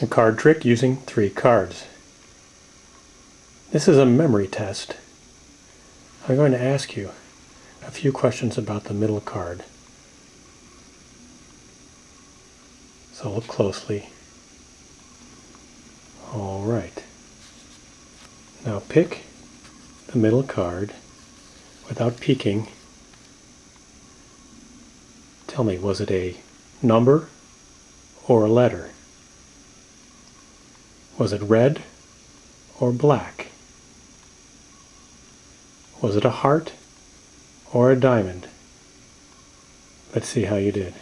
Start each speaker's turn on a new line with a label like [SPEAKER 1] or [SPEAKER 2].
[SPEAKER 1] A card trick using three cards. This is a memory test. I'm going to ask you a few questions about the middle card. So look closely. All right. Now pick the middle card without peeking. Tell me, was it a number or a letter? Was it red or black? Was it a heart or a diamond? Let's see how you did.